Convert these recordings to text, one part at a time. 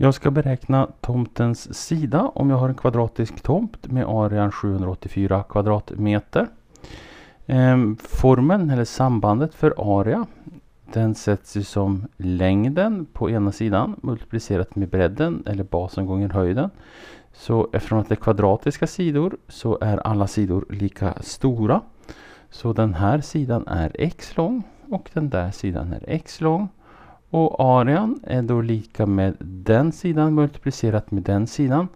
Jag ska beräkna tomtens sida om jag har en kvadratisk tomt med arean 784 kvadratmeter. Ehm, formen formeln eller sambandet för area den sätts ju som längden på ena sidan multiplicerat med bredden eller basen gånger höjden. Så eftersom att det är kvadratiska sidor så är alla sidor lika stora. Så den här sidan är x lång och den där sidan är x lång. Och arean är då lika med den sidan multiplicerat med den sidan.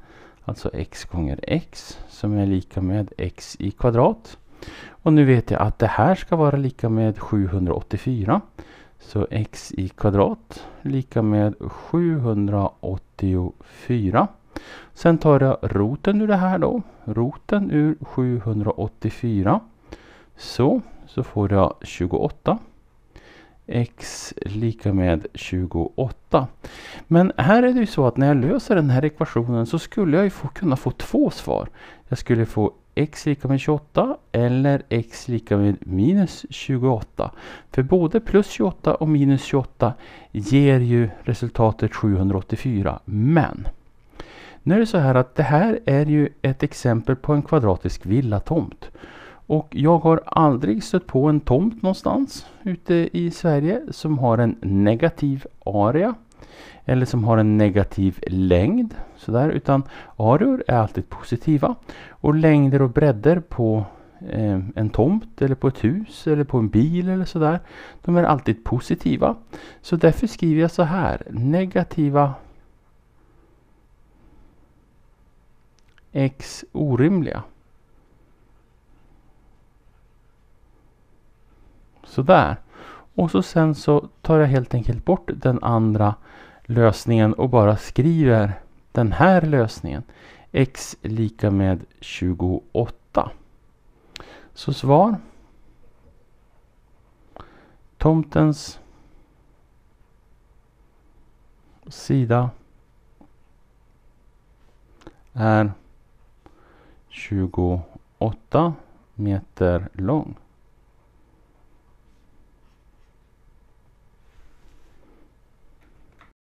Alltså x gånger x som är lika med x i kvadrat. Och nu vet jag att det här ska vara lika med 784. Så x i kvadrat lika med 784. Sen tar jag roten ur det här då. Roten ur 784. Så, så får jag 28 x lika med 28. Men här är det ju så att när jag löser den här ekvationen så skulle jag ju få, kunna få två svar. Jag skulle få x lika med 28 eller x lika med minus 28. För både plus 28 och minus 28 ger ju resultatet 784. Men nu är det så här att det här är ju ett exempel på en kvadratisk villatomt. Och jag har aldrig stött på en tomt någonstans ute i Sverige som har en negativ area. Eller som har en negativ längd. Sådär, utan areor är alltid positiva. Och längder och bredder på eh, en tomt eller på ett hus eller på en bil eller sådär. De är alltid positiva. Så därför skriver jag så här. Negativa x orimliga. Sådär. Och så sen så tar jag helt enkelt bort den andra lösningen och bara skriver den här lösningen. x lika med 28. Så svar. Tomtens sida är 28 meter lång.